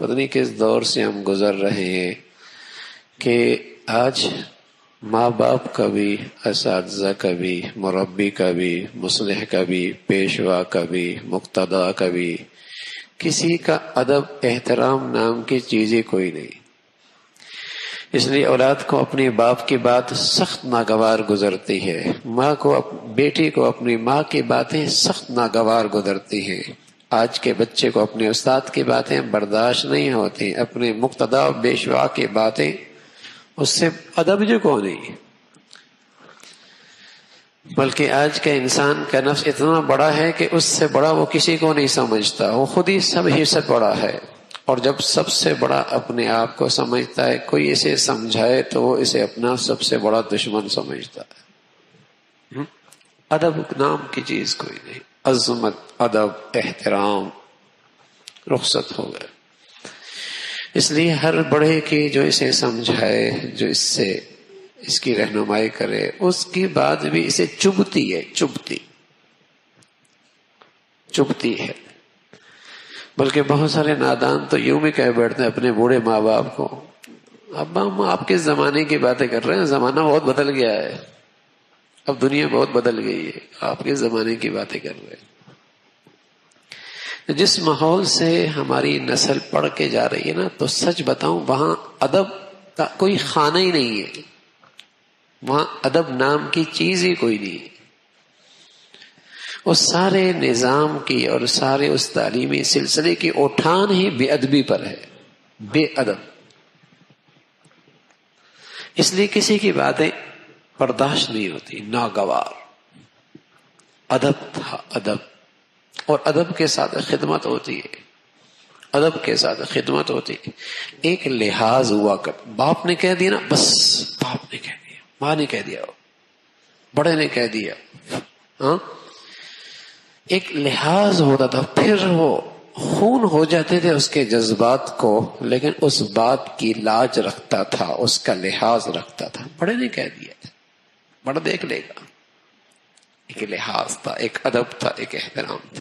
पता नहीं किस दौर से हम गुजर रहे हैं कि आज माँ बाप का भी इस का भी मुरबी का भी मुसलह का भी पेशवा का भी मुक्तदा का भी किसी का अदब, एहतराम नाम की चीज़ें कोई नहीं। इसलिए औलाद को अपने बाप की बात सख्त नागवार गुजरती है। माँ को बेटी को अपनी माँ की बातें सख्त नागवार गुजरती हैं। आज के बच्चे को अपने उस्ताद की बातें बर्दाश्त नहीं होती, अपने मुक्तदा बेशवा की बातें, उससे अदब जो कौन नहीं बल्कि आज का इंसान का नफ्स इतना बड़ा है कि उससे बड़ा वो किसी को नहीं समझता। वो खुद ही सब ही से बड़ा है। और जब सबसे बड़ा अपने आप को समझता है, कोई इसे समझाए तो वो इसे अपना सबसे बड़ा दुश्मन समझता है। हम्म? अदब नाम की चीज़ कोई नहीं। अजमत, अदब, एहतराम, रुखसत हो गए। इसलिए हर बड़े की जो इसे समझाए, जो इससे इसकी रहनुमाई करे, उसकी बात भी इसे चुभती है, चुभती। चुभती है। बल्कि बहुत सारे नादान तो यूँ भी कह बैठते हैं अपने बूढ़े माँ बाप को। अब हम आपके जमाने की बातें कर रहे हैं, जमाना बहुत बदल गया है। अब दुनिया बहुत बदल गई है। आपके जमाने की बातें कर रहे हैं। जिस माहौल से हमारी नस्ल पढ़ के जा रही है ना तो सच बताऊँ, वहाँ अदब का कोई खाना ही नहीं है। वहाँ अदब नाम की चीज़ ही कोई नहीं है। उस सारे निज़ाम की और सारे उस तालीमी सिलसिले की उठान ही बेअदबी पर है। बेअदब। इसलिए किसी की बातें बर्दाश्त नहीं होती, नागवार। अदब था, अदब। और अदब के साथ खिदमत होती है। अदब के साथ खिदमत होती है। एक लिहाज हुआ कर, बाप ने कह दिया ना, बस, बाप ने कह दिया, माँ ने कह दिया, बड़े ने कह दिया हाँ? एक लिहाज होता था, फिर वो खून हो जाते थे उसके जज्बात को, लेकिन उस बात की लाज रखता था, उसका लिहाज रखता था। बड़े ने कह दिया। बड़ा देख लेगा। एक लिहाज था एक अदब था एक एहतराम था।